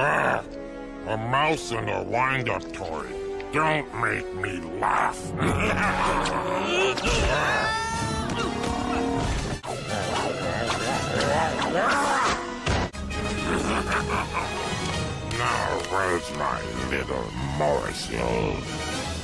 Ah, a mouse and a wind-up toy. Don't make me laugh. where's my little morsel?